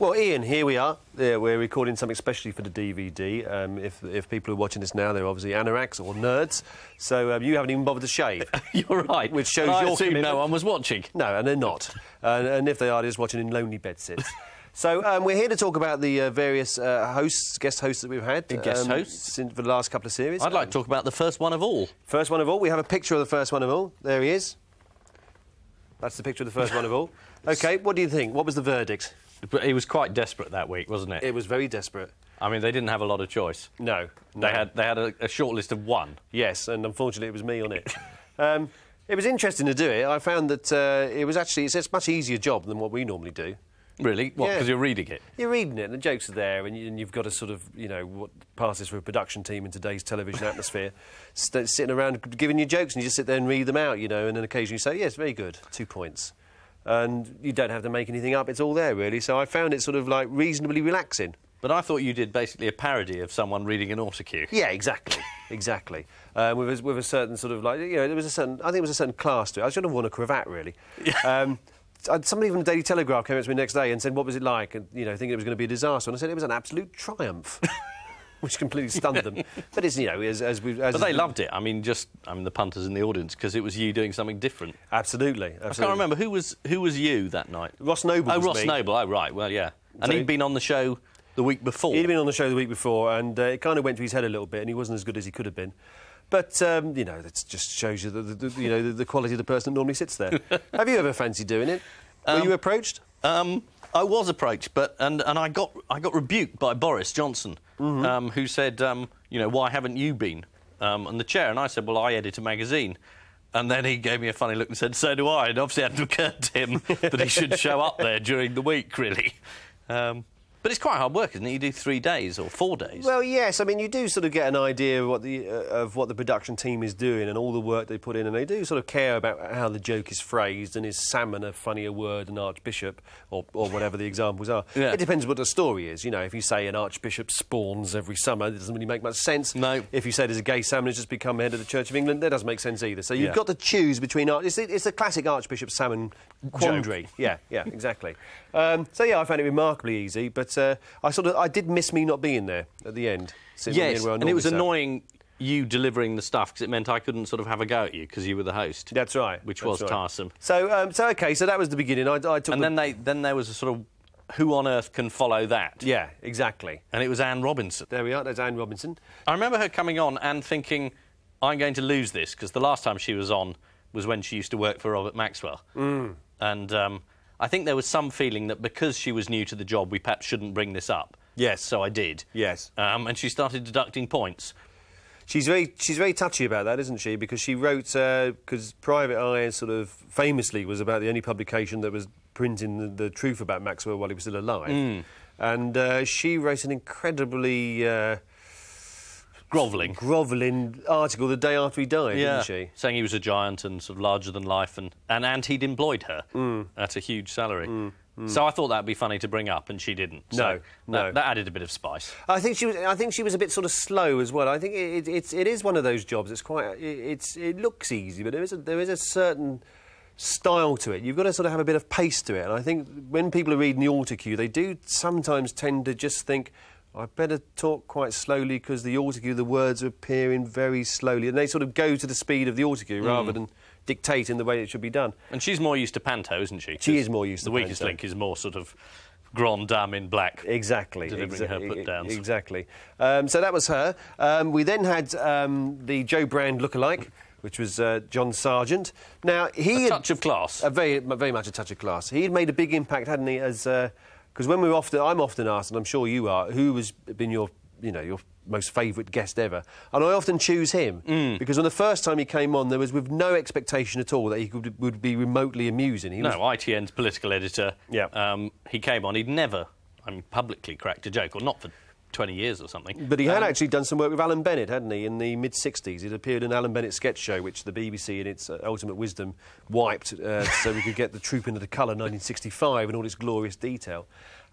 Well, Ian, here we are. Yeah, we're recording something especially for the DVD. Um, if, if people are watching this now, they're obviously anoraks or nerds. So um, you haven't even bothered to shave. You're right. Which shows I your assume commitment. no one was watching. No, and they're not. and, and if they are, they're just watching in lonely bedsits. So um, we're here to talk about the uh, various uh, hosts, guest hosts that we've had. Guest um, hosts? since, the last couple of series. I'd like to talk about the first one of all. First one of all, we have a picture of the first one of all. There he is. That's the picture of the first one of all. OK, what do you think? What was the verdict? But he was quite desperate that week, wasn't it? It was very desperate. I mean, they didn't have a lot of choice. No. They no. had they had a, a short list of one. Yes, and unfortunately it was me on it. um, it was interesting to do it. I found that uh, it was actually it's a much easier job than what we normally do. Really? What? Yeah. Because you're reading it. You're reading it, and the jokes are there, and, you, and you've got to sort of, you know, what passes for a production team in today's television atmosphere, st- sitting around giving you jokes, and you just sit there and read them out, you know, and then occasionally you say, yes, very good, two points. And you don't have to make anything up, it's all there, really. So I found it sort of like reasonably relaxing. But I thought you did basically a parody of someone reading an autocue. Yeah, exactly, exactly. Um, with, a, with a certain sort of like, you know, there was a certain, I think there was a certain class to it. I was should have worn a cravat, really. Um, somebody from the Daily Telegraph came up to me the next day and said, what was it like? And, you know, thinking it was going to be a disaster. And I said, it was an absolute triumph. Which completely stunned them. But it's, you know, as, as we... As But they loved it. I mean, just I mean the punters in the audience because it was you doing something different. Absolutely, absolutely. I can't remember who was who was you that night. Ross Noble Oh, Ross me. Noble. Oh, right. Well, yeah. And So- he'd been on the show the week before. He'd been on the show the week before, and uh, it kind of went to his head a little bit, and he wasn't as good as he could have been. But um, you know, it just shows you the, the, the you know the, the quality of the person that normally sits there. have you ever fancied doing it? Were you approached? Um, I was approached, but and, and I got I got rebuked by Boris Johnson, Mm-hmm. um, who said, um, you know, why haven't you been um, on the chair? And I said, well, I edit a magazine. And then he gave me a funny look and said, so do I. And obviously it hadn't occurred to him that he should show up there during the week, really. Um, but it's quite hard work, isn't it? You do three days or four days. Well, yes. I mean, you do sort of get an idea of what the uh, of what the production team is doing and all the work they put in, and they do sort of care about how the joke is phrased and is salmon a funnier word than archbishop or, or whatever the examples are. Yeah. It depends what the story is. You know, if you say an archbishop spawns every summer, it doesn't really make much sense. No. If you say there's a gay salmon who's just become head of the Church of England, that doesn't make sense either. So you've Yeah. got to choose between art. It's, it's a classic archbishop salmon quandary. Yeah, yeah, exactly. Um, so yeah, I found it remarkably easy, but uh, I sort of I did miss me not being there at the end. on the yes, end and it was sat. annoying you delivering the stuff because it meant I couldn't sort of have a go at you because you were the host. That's right. Which that's was right. tiresome. So, um, so okay, so that was the beginning. I, I took And the- then they then there was a sort of who on earth can follow that? yeah, exactly. And it was Anne Robinson. There we are. There's Anne Robinson. I remember her coming on and thinking, I'm going to lose this because the last time she was on was when she used to work for Robert Maxwell. Mm. And um, I think there was some feeling that because she was new to the job, we perhaps shouldn't bring this up. Yes. So I did. Yes. Um, and she started deducting points. She's very she's very touchy about that, isn't she? Because she wrote because Private Eye sort of famously was about the only publication that was printing the, the truth about Maxwell while he was still alive, and uh, she wrote an incredibly uh, Grovelling. grovelling article the day after he died, Yeah, didn't she? saying he was a giant and sort of larger than life, and, and, and he'd employed her Mm. at a huge salary. So I thought that'd be funny to bring up, and she didn't. No, so no. That, that added a bit of spice. I think she was. I think she was a bit sort of slow as well. I think it, it, it's it is one of those jobs. It's quite. It, it's it looks easy, but there is a, there is a certain style to it. You've got to sort of have a bit of pace to it. And I think when people are reading the autocue, they do sometimes tend to just think. I better talk quite slowly because the autocue, the words are appearing very slowly, and they sort of go to the speed of the autocue rather than dictate in the way it should be done. And she's more used to panto, isn't she? She is more used The weakest panto. link is more sort of grand dame in black. Exactly. delivering her put-downs. Exactly. Um, so that was her. Um, we then had um, the Jo Brand lookalike, which was uh, John Sergeant. Now he A had- touch of class. a very, very much a touch of class. He had made a big impact, hadn't he? As because when we're often, I'm often asked, and I'm sure you are, who has been your, you know, your most favourite guest ever? And I often choose him Mm. because on the first time he came on, there was with no expectation at all that he could, would be remotely amusing. He was No, ITN's political editor. Yeah. Um, he came on. He'd never, I mean, publicly cracked a joke, or not for 20 years or something. But he had Um, actually done some work with Alan Bennett, hadn't he, in the mid 60s? He'd appeared in Alan Bennett's sketch show, which the BBC, in its uh, ultimate wisdom, wiped uh, so we could get the Troop into the Colour 1965 in all its glorious detail.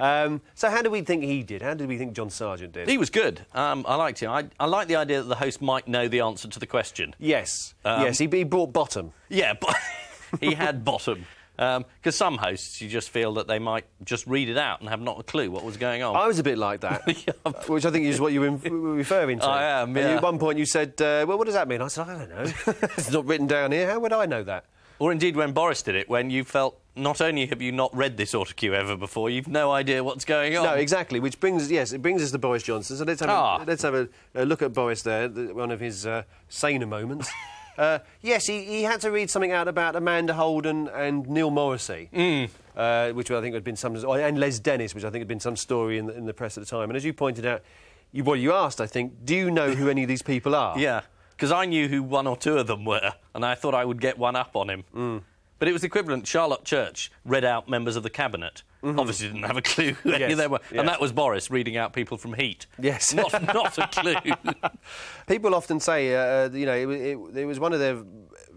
Um, so, how do we think he did? How did we think John Sergeant did? He was good. Um, I liked him. I, I like the idea that the host might know the answer to the question. yes, Um, yes, he, he brought bottom. Yeah, but he had bottom. Because some hosts, you just feel that they might just read it out and have not a clue what was going on. I was a bit like that, which I think is what you were referring to. I am, yeah. at one point you said, uh, well, what does that mean? I said, I don't know. it's not written down here. How would I know that? Or indeed when Boris did it, when you felt not only have you not read this autocue ever before, you've no idea what's going on. No, exactly. Which brings yes, it brings us to Boris Johnson. So let's have Ah. a, let's have a, a look at Boris there, the, one of his uh, saner moments. uh, yes, he, he had to read something out about Amanda Holden and Neil Morrissey, Hmm. uh, which I think had been some, and Les Dennis, which I think had been some story in the, in the press at the time. And as you pointed out, you, well, you asked, I think, do you know who any of these people are? Yeah, because I knew who one or two of them were, and I thought I would get one up on him. Mm. But it was equivalent. Charlotte Church read out members of the cabinet. Obviously, didn't have a clue who any. Yes, of them were, yes. and that was Boris reading out people from Heat. Yes. not not a clue. People often say, uh, you know, it, it, it was one of their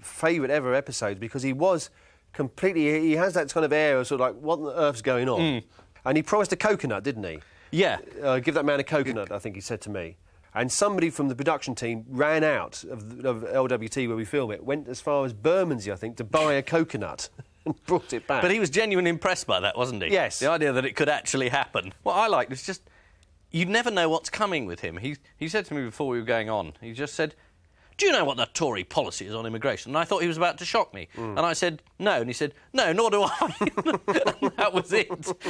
favourite ever episodes because he was completely. He has that kind of air of sort of like, what on earth's going on? Mm. And he promised a coconut, didn't he? yeah, Uh, give that man a coconut, I think he said to me. And somebody from the production team ran out of, of LWT where we film it, went as far as Bermondsey, I think, to buy a coconut and brought it back. but he was genuinely impressed by that, wasn't he? Yes. The idea that it could actually happen. What I liked was just you never know what's coming with him. He he said to me before we were going on. He just said. Do you know what the Tory policy is on immigration? And I thought he was about to shock me. Mm. And I said, no. And he said, no, nor do I. and that was it.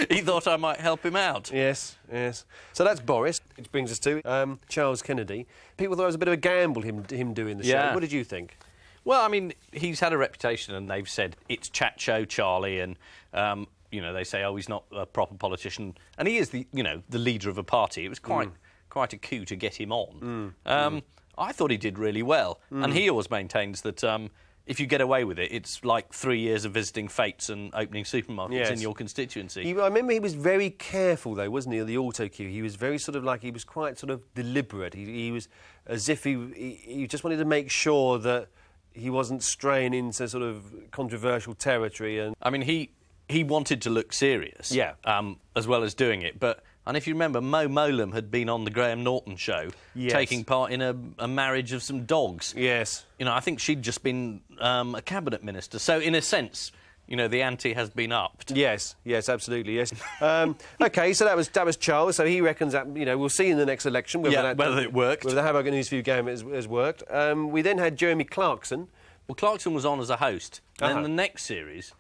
He thought I might help him out. Yes, yes. So that's Boris, which brings us to um, Charles Kennedy. People thought it was a bit of a gamble, him, him doing the show. What did you think? Well, I mean, he's had a reputation, and they've said it's chat show Charlie, and um, you know they say, oh, he's not a proper politician, and he is the you know the leader of a party. It was quite quite a coup to get him on. Um, I thought he did really well, and he always maintains that. Um, if you get away with it, it's like three years of visiting fetes and opening supermarkets Yes. in your constituency. He, I remember he was very careful, though, wasn't he, of the auto cue? He was very sort of like, he was quite sort of deliberate. He, he was as if he, he, he just wanted to make sure that he wasn't straying into sort of controversial territory. And I mean, he he wanted to look serious, Yeah. um, as well as doing it. But and if you remember, Mo Mowlam had been on the Graham Norton show, Yes. taking part in a, a marriage of some dogs. yes, You know, I think she'd just been um, a cabinet minister. So in a sense, you know, the ante has been upped. yes, yes, absolutely, yes. um, okay, so that was that was Charles. So he reckons that you know we'll see in the next election whether Yeah, that, whether it worked. whether the News View game has, has worked. Um, we then had Jeremy Clarkson. Well, Clarkson was on as a host. And Uh-huh. then the next series,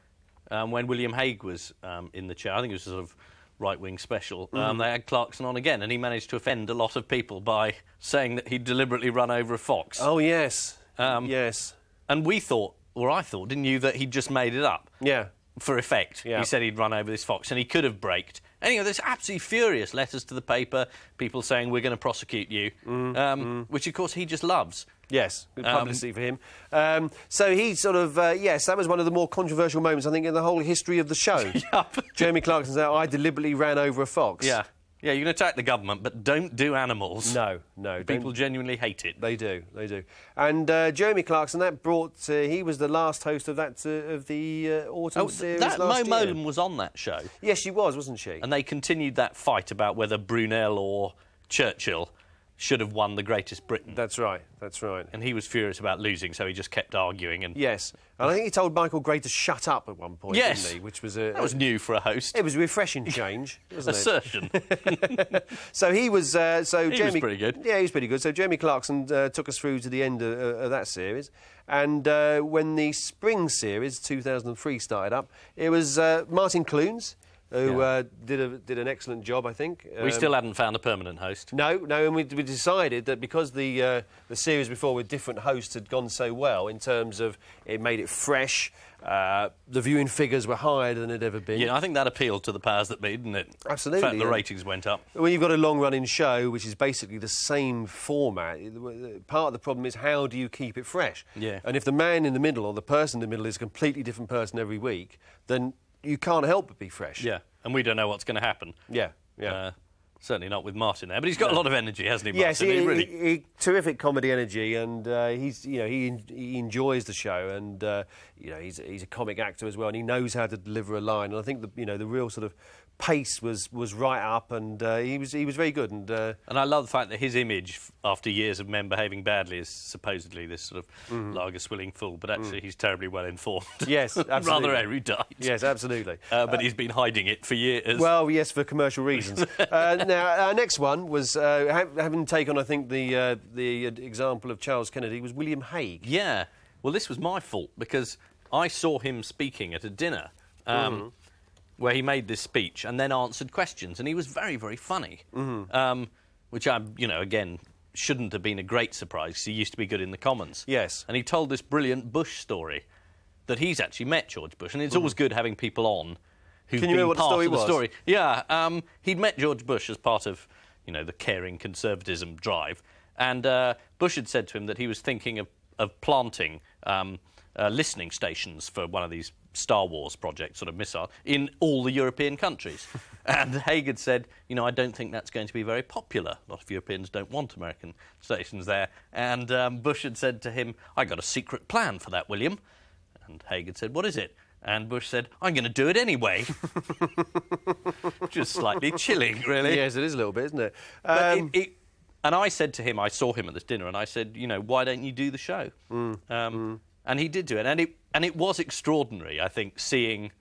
um, when William Hague was um, in the chair, I think it was sort of right wing special, Mm. um, they had Clarkson on again, and he managed to offend a lot of people by saying that he'd deliberately run over a fox. Oh yes, Um, yes, And we thought, or I thought, didn't you, that he'd just made it up yeah. for effect? Yeah. He said he'd run over this fox, and he could have braked. Anyway, there's absolutely furious letters to the paper, people saying we're going to prosecute you, Mm, um, which of course he just loves. Yes, good Um, publicity for him. Um, so he sort of, uh, yes, that was one of the more controversial moments, I think, in the whole history of the show. Jeremy Clarkson said, I deliberately ran over a fox. Yeah, yeah, you can attack the government, but don't do animals. No, no. don't- People genuinely hate it. They do, they do. And uh, Jeremy Clarkson, that brought, uh, he was the last host of that, uh, of the uh, autumn Oh, series that Mo last year. Mowlam was on that show, Yes, she was, wasn't she? and they continued that fight about whether Brunel or Churchill should have won the Greatest Britain. That's right, that's right. and he was furious about losing, so he just kept arguing. And Yes. And I think he told Michael Gray to shut up at one point, Yes. didn't he? Which was a... that was new for a host. it was a refreshing change, wasn't? Assertion. So he was. Uh, so was Jeremy, pretty good. Yeah, he was pretty good. So Jeremy Clarkson uh, took us through to the end of, uh, of that series, and uh, when the spring series 2003 started up, it was uh, Martin Clunes who Yeah. uh, did a, did an excellent job, I think. we Um, still hadn't found a permanent host. No, no, and we, we decided that because the uh, the series before with different hosts had gone so well in terms of it made it fresh, uh, the viewing figures were higher than it ever been. Yeah, I think that appealed to the powers that be, didn't it? Absolutely, In fact, the yeah. ratings went up. When you've got a long running show, which is basically the same format, part of the problem is how do you keep it fresh? Yeah. And if the man in the middle or the person in the middle is a completely different person every week, then you can't help but be fresh. Yeah, and we don't know what's going to happen. Yeah. Yeah. Uh, Certainly not with Martin there, but he's got a lot of energy, hasn't he, Yes, Martin? he, He really... he- he- terrific comedy energy, and uh, he's you know he he enjoys the show, and uh, you know he's he's a comic actor as well, and he knows how to deliver a line. And I think the you know the real sort of pace was was right up, and uh, he was he was very good. And uh, And I love the fact that his image, after years of men behaving badly, is supposedly this sort of Mm-hmm. lager swilling fool, but actually he's terribly well informed. Yes, absolutely. Rather erudite. yes, absolutely. Uh, but he's been hiding it for years. Well, yes, for commercial reasons. now, our next one was uh, ha- having taken, I think, the uh, the example of Charles Kennedy was William Hague. Yeah. Well, this was my fault because I saw him speaking at a dinner um, where he made this speech and then answered questions, and he was very, very funny. Um, which I, you know, again, shouldn't have been a great surprise 'cause he used to be good in the Commons. Yes. And he told this brilliant Bush story that he's actually met George Bush, and it's always good having people on who've Can you remember what the story of the was? story. Yeah, um, he'd met George Bush as part of, you know, the caring conservatism drive, and uh, Bush had said to him that he was thinking of, of planting um, uh, listening stations for one of these Star Wars projects, sort of missile, in all the European countries. and Hague had said, you know, I don't think that's going to be very popular. A lot of Europeans don't want American stations there. And um, Bush had said to him, I got a secret plan for that, William. And Hague had said, What is it? And Bush said, I'm going to do it anyway. Which is slightly chilling, really. Yes, it is a little bit, isn't it? But Um, it, it, and I said to him, I saw him at this dinner, and I said, you know, why don't you do the show? Mm, Um, And he did do it, and it and it was extraordinary. I think seeing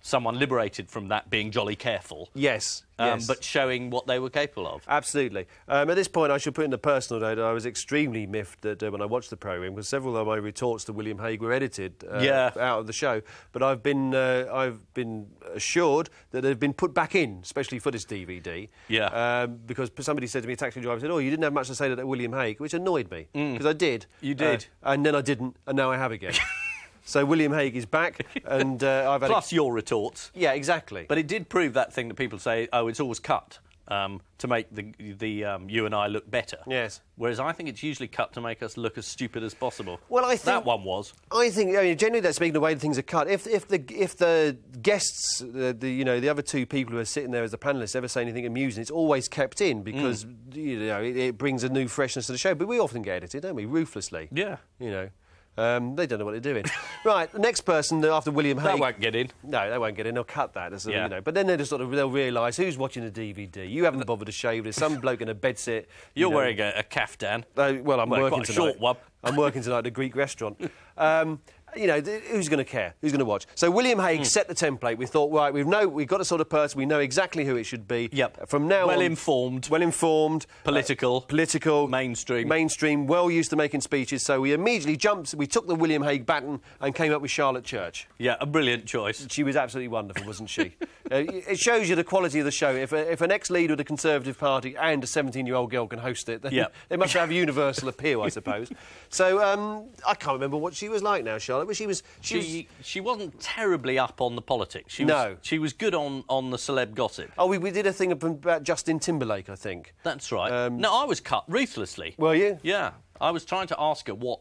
someone liberated from that being jolly careful, yes, um, yes. but showing what they were capable of. Absolutely. Um, at this point, I should put in a personal note. That I was extremely miffed that uh, when I watched the programme because several of my retorts to William Hague were edited uh, Yeah. out of the show. But I've been uh, I've been assured that they've been put back in, especially for this DVD. Yeah. Um, because somebody said to me, a taxi driver said, "Oh, you didn't have much to say to that William Hague," which annoyed me because I did. Mm. You did. Uh, and then I didn't, and now I have again. so William Hague is back, and uh, I've had. Plus your retorts. Yeah, exactly. But it did prove that thing that people say, oh, it's always cut um, to make the, the um, you and I look better. Yes. Whereas I think it's usually cut to make us look as stupid as possible. Well, I think that one was. I think I mean, generally that's speaking the way things are cut. If if the if the guests, the, the you know the other two people who are sitting there as the panelists ever say anything amusing, it's always kept in because Mm. you know it, it brings a new freshness to the show. But we often get edited, don't we, ruthlessly? Yeah. You know, um, they don't know what they're doing. right, the next person after William That They won't get in. No, they won't get in. They'll cut that. Yeah. you know. But then they just sort of they'll realise who's watching the DVD. You haven't bothered to shave. There's some bloke in a bedsit. You're you know. wearing a, a caftan. Uh, well, I'm Well, working quite a tonight. short one. I'm working tonight at a Greek restaurant. Um, you know, who's going to care? Who's going to watch? So William. Hague set the template. We thought, right, we've know we've got a sort of person. We know exactly who it should be. Yep. From now on Well on, informed. well informed, Political. uh, political, Mainstream. mainstream, well used to making speeches. So we immediately jumped. We took the William Hague baton and came up with Charlotte Church. Yeah, a brilliant choice. She was absolutely wonderful, wasn't she? uh, it shows you the quality of the show. If, a, if an ex-leader of the Conservative Party and a 17-year-old girl can host it, then Yep. they must have a universal appeal, I suppose. So um, I can't remember what she was like now, Charlotte, but she was... She, was She, she wasn't terribly up on the politics. She No. Was, she was good on, on the celeb gossip. oh, we, we did a thing about Justin Timberlake, I think. That's right. Um, no, I was cut ruthlessly. Were you? Yeah. I was trying to ask her what,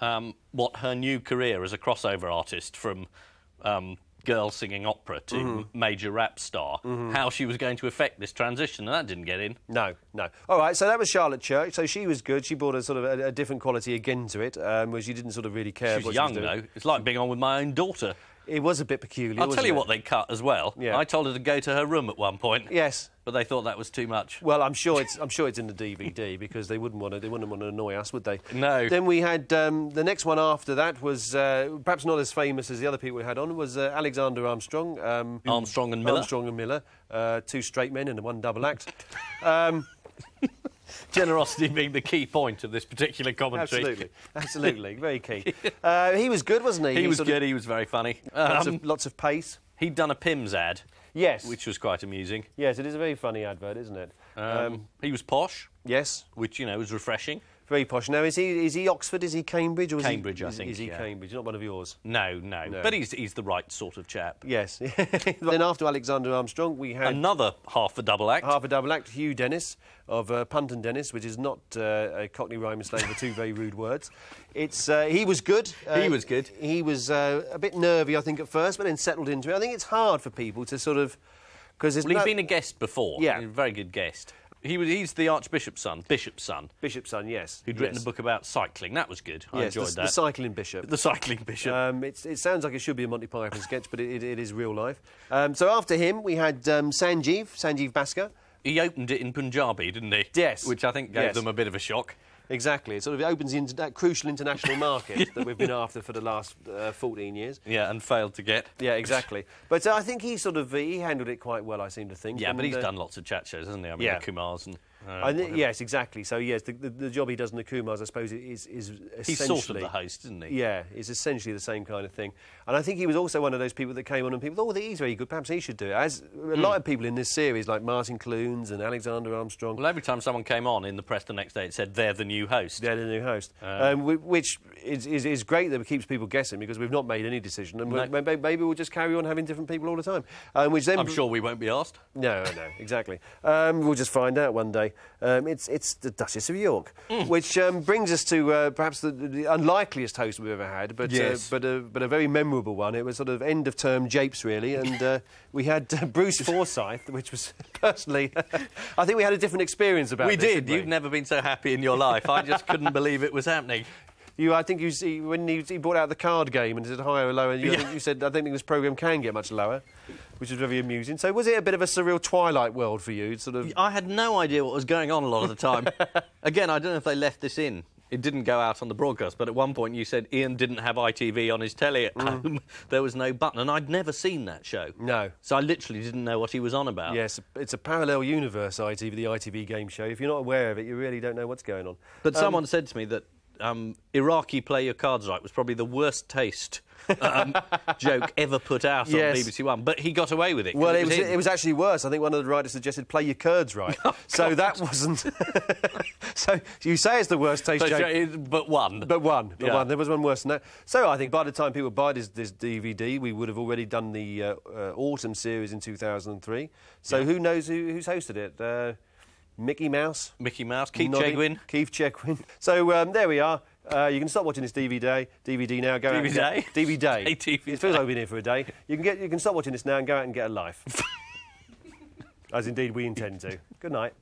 um, what her new career as a crossover artist from um, girl singing opera to Mm-hmm. major rap star, how she was going to affect this transition, and that didn't get in. No, no. All right, so that was Charlotte Church. So she was good. She brought a sort of a, a different quality again to it, um, where she didn't sort of really care She what was young, she was doing. though. It's like being on with my own daughter. It was a bit peculiar. I'll tell you it? what they cut as well. Yeah. I told her to go to her room at one point. Yes. But they thought that was too much. Well, I'm sure it's I'm sure it's in the DVD because they wouldn't want to they wouldn't want to annoy us, would they? No. Then we had um, the next one after that was uh, perhaps not as famous as the other people we had on was uh, Alexander Armstrong. Um, Armstrong and Miller. Armstrong and Miller, uh, two straight men in the one double act. Um, Generosity being the key point of this particular commentary. absolutely, absolutely, very key. Uh, he was good, wasn't he? He was sort of- good, he was very funny. Lots, Um, of, lots of pace. he'd done a Pimm's ad, Yes, which was quite amusing. yes, it is a very funny advert, isn't it? Um, he was posh, yes, which, you know, was refreshing. Very posh. Now, is he is he Oxford? Is he Cambridge? Or is he- Cambridge, I is- think, Is he yeah. Cambridge? Not one of yours. No, no, No. But he's, he's the right sort of chap. Yes. then after Alexander Armstrong, we had Another half a double act. half a double act, Hugh Dennis of uh, Punt and Dennis, which is not uh, a Cockney rhyming slang for two very rude words. It's uh, he was good. Uh, He was good. He was uh, a bit nervy, I think, at first, but then settled into it. I think it's hard for people to sort of because Well, he's no- been a guest before. Yeah. He's a very good guest. He was, he's the Archbishop's son, Bishop's son, Bishop's son, yes, who'd written a book about cycling. That was good. I Yes, enjoyed the, that. the cycling bishop. The cycling bishop. Um, it's, it sounds like it should be a Monty Python sketch, but it, it, it is real life. Um, so after him, we had um, Sanjeev, Sanjeev Bhaskar. he opened it in Punjabi, didn't he? Yes. Which I think gave Yes. them a bit of a shock. Exactly. It sort of opens the that crucial international market that we've been after for the last uh, 14 years. Yeah, and failed to get. Yeah, exactly. But uh, I think he sort of he handled it quite well. I seem to think. Yeah, but he's uh, done lots of chat shows, hasn't he? I mean, yeah. the Kumars and. Uh, I thi- yes, exactly. So yes, the, the, the job he does in the Kumars, I suppose, is is He's essentially sort of the host, isn't he? Yeah, it's essentially the same kind of thing. And I think he was also one of those people that came on and people thought, oh, he's very good. Perhaps he should do it. As a lot of people in this series, like Martin Clunes and Alexander Armstrong, Well, every time someone came on in the press the next day, it said they're the new host. they're the new host, Uh. um, which is, is, is great that it keeps people guessing because we've not made any decision, and No. we- maybe, maybe we'll just carry on having different people all the time. Um, which then I'm sure we won't be asked. No, no, exactly. Um, we'll just find out one day. Um, it's it's the Duchess of York, Mm. which um, brings us to uh, perhaps the, the unlikeliest host we've ever had, but Yes. uh, but a but a very memorable one. It was sort of end of term japes really, and uh, we had uh, Bruce Forsyth, which was personally, I think we had a different experience about. we this, did. You've never been so happy in your life. I just couldn't believe it was happening. You, I think you see when he, he brought out the card game and said higher or lower. You, I Yeah. think you said I don't think this program can get much lower, which was very amusing. So was it a bit of a surreal Twilight world for you? Sort of. I had no idea what was going on a lot of the time. Again, I don't know if they left this in. It didn't go out on the broadcast, but at one point you said Ian didn't have ITV on his telly at home. There was no button, and I'd never seen that show. No. So I literally didn't know what he was on about. Yes, it's a parallel universe, ITV, the ITV game show. If you're not aware of it, you really don't know what's going on. But Um, someone said to me that um, Iraqi Play Your Cards Right was probably the worst taste um, joke ever put out Yes. on BBC One, but he got away with it. Well, it was, it was actually worse. I think one of the writers suggested play your curds right. Oh, so that wasn't. so you say it's the worst taste So, joke. but one. But one, but Yeah. one. There was one worse than that. So I think by the time people buy this, this DVD, we would have already done the uh, uh, autumn series in 2003. So who knows who, who's hosted it? Uh, Mickey Mouse, Mickey Mouse, Keith Noddy- Chegwin. Keith Chegwin. So um, there we are. Uh, you can stop watching this DVD. DVD now. Go out and DVD? get, DVD. DVD. It feels like we've been here for a day. You can get. You can stop watching this now and go out and get a life. As indeed we intend to. Good night.